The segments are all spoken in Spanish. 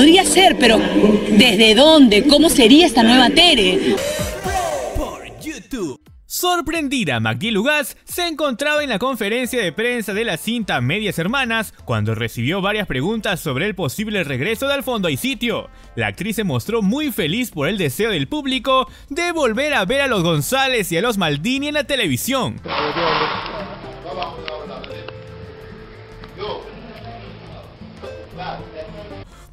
Podría ser, pero ¿desde dónde? ¿Cómo sería esta nueva Tere? Por YouTube. Sorprendida, Maggie Lugas se encontraba en la conferencia de prensa de la cinta Medias Hermanas cuando recibió varias preguntas sobre el posible regreso de fondo y sitio. La actriz se mostró muy feliz por el deseo del público de volver a ver a los González y a los Maldini en la televisión.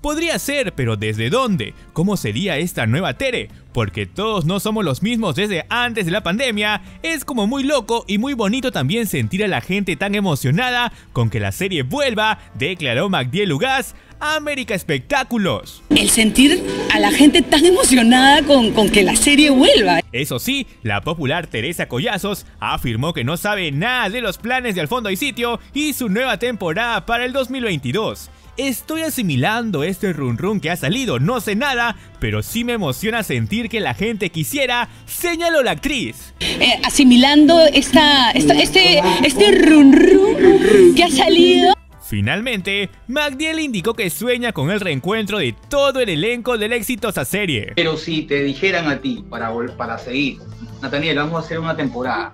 Podría ser, pero ¿desde dónde? ¿Cómo sería esta nueva Tere? Porque todos no somos los mismos desde antes de la pandemia, es como muy loco y muy bonito también sentir a la gente tan emocionada con que la serie vuelva, declaró Magdiel Lugas América Espectáculos. El sentir a la gente tan emocionada con, con que la serie vuelva. Eso sí, la popular Teresa Collazos afirmó que no sabe nada de los planes de Al Fondo y Sitio y su nueva temporada para el 2022. Estoy asimilando este run run que ha salido, no sé nada, pero sí me emociona sentir que la gente quisiera, señaló la actriz. Eh, asimilando esta, esta, este, este run run que ha salido. Finalmente, Magdiel indicó que sueña con el reencuentro de todo el elenco de la exitosa serie. Pero si te dijeran a ti para, para seguir, Nathaniel, vamos a hacer una temporada.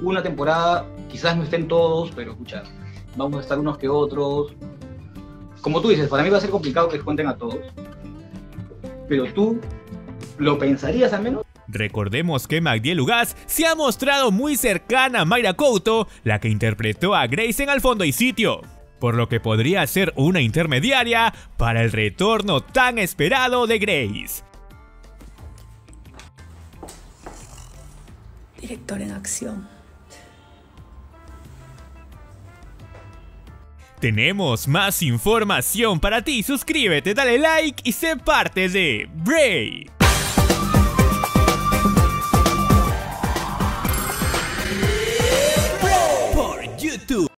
Una temporada, quizás no estén todos, pero escucha, vamos a estar unos que otros, como tú dices, para mí va a ser complicado que cuenten a todos. Pero tú, ¿lo pensarías al menos? Recordemos que Magdiel Lugas se ha mostrado muy cercana a Mayra Couto, la que interpretó a Grace en Al Fondo y Sitio, por lo que podría ser una intermediaria para el retorno tan esperado de Grace. Director en acción. Tenemos más información para ti, suscríbete, dale like y sé parte de Bray.